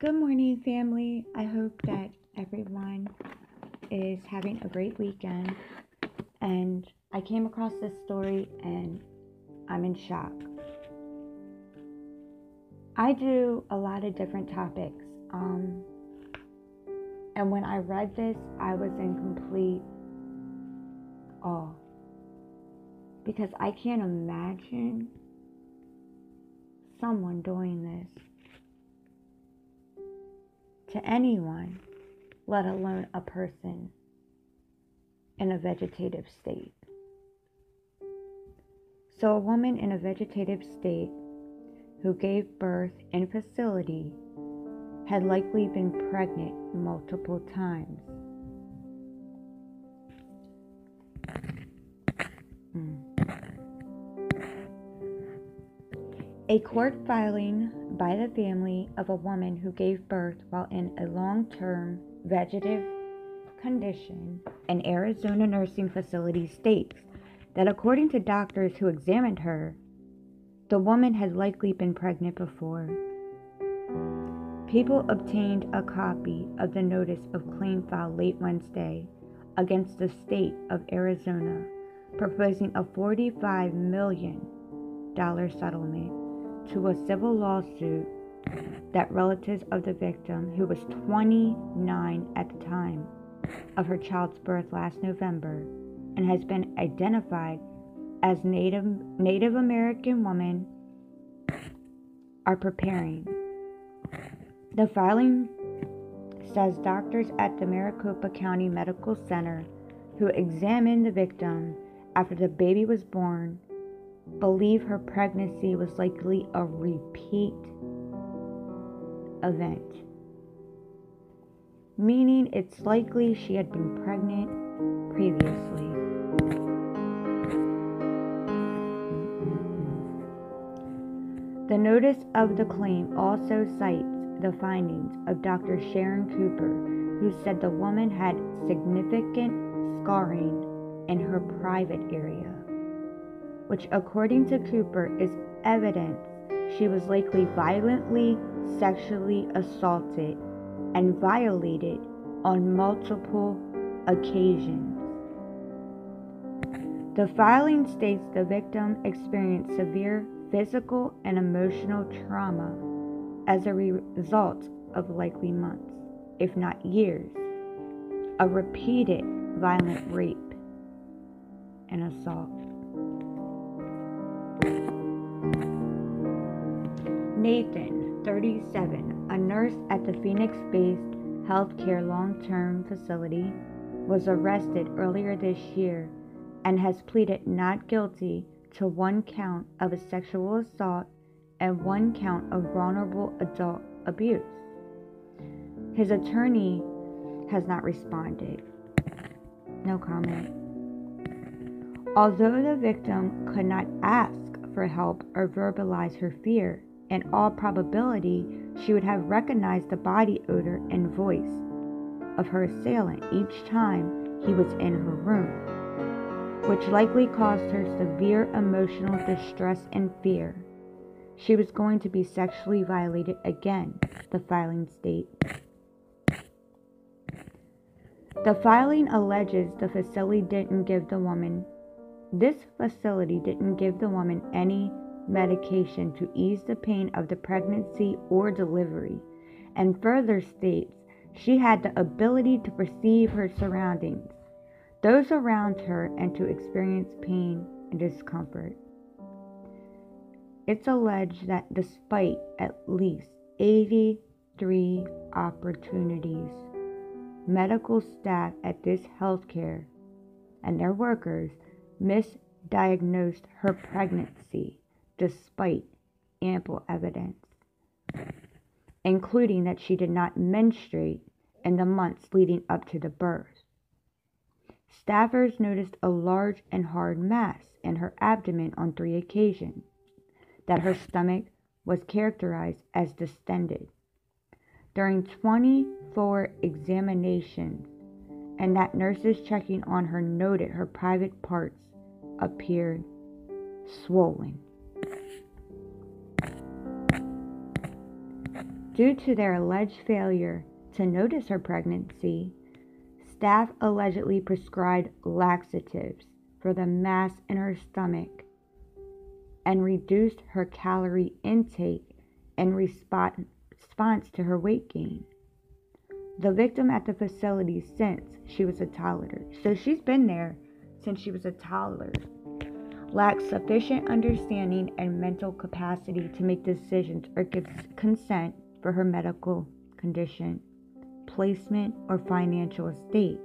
Good morning, family. I hope that everyone is having a great weekend. And I came across this story and I'm in shock. I do a lot of different topics. Um, and when I read this, I was in complete awe. Because I can't imagine someone doing this to anyone, let alone a person in a vegetative state. So, a woman in a vegetative state who gave birth in facility had likely been pregnant multiple times. A court filing by the family of a woman who gave birth while in a long term vegetative condition in Arizona nursing facility states that according to doctors who examined her, the woman had likely been pregnant before. People obtained a copy of the notice of claim filed late Wednesday against the state of Arizona, proposing a $45 million settlement to a civil lawsuit that relatives of the victim, who was 29 at the time of her child's birth last November and has been identified as Native, Native American woman, are preparing. The filing says doctors at the Maricopa County Medical Center who examined the victim after the baby was born believe her pregnancy was likely a repeat event, meaning it's likely she had been pregnant previously. The notice of the claim also cites the findings of Dr. Sharon Cooper, who said the woman had significant scarring in her private area which, according to Cooper, is evidence she was likely violently sexually assaulted and violated on multiple occasions. The filing states the victim experienced severe physical and emotional trauma as a result of likely months, if not years, of repeated violent rape and assault. Nathan, 37, a nurse at the Phoenix based healthcare long term facility, was arrested earlier this year and has pleaded not guilty to one count of a sexual assault and one count of vulnerable adult abuse. His attorney has not responded. No comment. Although the victim could not ask for help or verbalize her fear, in all probability, she would have recognized the body odor and voice of her assailant each time he was in her room, which likely caused her severe emotional distress and fear. She was going to be sexually violated again, the filing states. The filing alleges the facility didn't give the woman, this facility didn't give the woman any medication to ease the pain of the pregnancy or delivery, and further states she had the ability to perceive her surroundings, those around her, and to experience pain and discomfort. It's alleged that despite at least 83 opportunities, medical staff at this healthcare and their workers misdiagnosed her pregnancy despite ample evidence, including that she did not menstruate in the months leading up to the birth. Staffers noticed a large and hard mass in her abdomen on three occasions, that her stomach was characterized as distended. During 24 examinations, and that nurses checking on her noted her private parts appeared swollen. Due to their alleged failure to notice her pregnancy, staff allegedly prescribed laxatives for the mass in her stomach and reduced her calorie intake in response to her weight gain. The victim at the facility since she was a toddler, so she's been there since she was a toddler, lacks sufficient understanding and mental capacity to make decisions or give consent for her medical condition, placement, or financial estate.